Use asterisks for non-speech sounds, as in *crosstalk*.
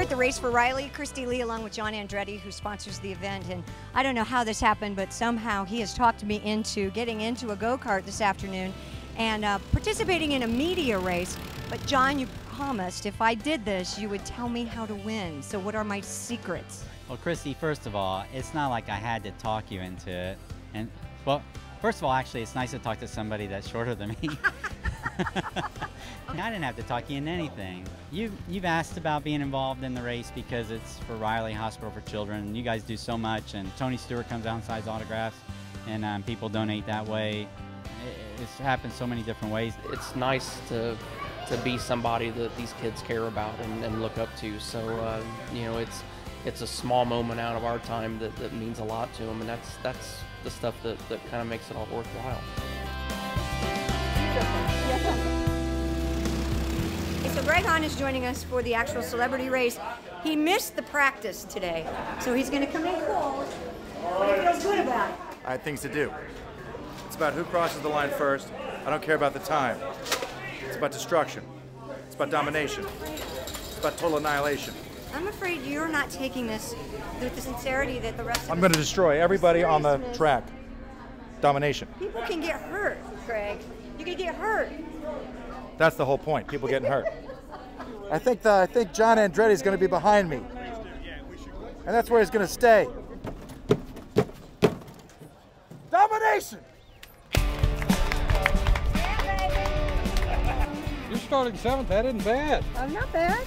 at the Race for Riley. Kristi Lee, along with John Andretti, who sponsors the event. And I don't know how this happened, but somehow he has talked me into getting into a go kart this afternoon and uh, participating in a media race. But, John, you promised if I did this, you would tell me how to win. So, what are my secrets? Well, Kristi, first of all, it's not like I had to talk you into it. And, well, first of all, actually, it's nice to talk to somebody that's shorter than me. *laughs* *laughs* I didn't have to talk you into anything. You, you've asked about being involved in the race because it's for Riley Hospital for Children. You guys do so much, and Tony Stewart comes out and signs autographs, and um, people donate that way. It, it's happened so many different ways. It's nice to to be somebody that these kids care about and, and look up to. So uh, you know, it's it's a small moment out of our time that, that means a lot to them, and that's that's the stuff that, that kind of makes it all worthwhile. So Greg Hahn is joining us for the actual celebrity race. He missed the practice today, so he's going to come in cold, he feels good about it. I had things to do. It's about who crosses the line first. I don't care about the time. It's about destruction. It's about domination. It's about total annihilation. I'm afraid you're not taking this with the sincerity that the rest of I'm going to destroy everybody on the track. Domination. People can get hurt, Greg. You can get hurt. That's the whole point. People getting hurt. I think the, I think John Andretti is going to be behind me, and that's where he's going to stay. Domination. You're starting seventh. That isn't bad. Oh, not bad.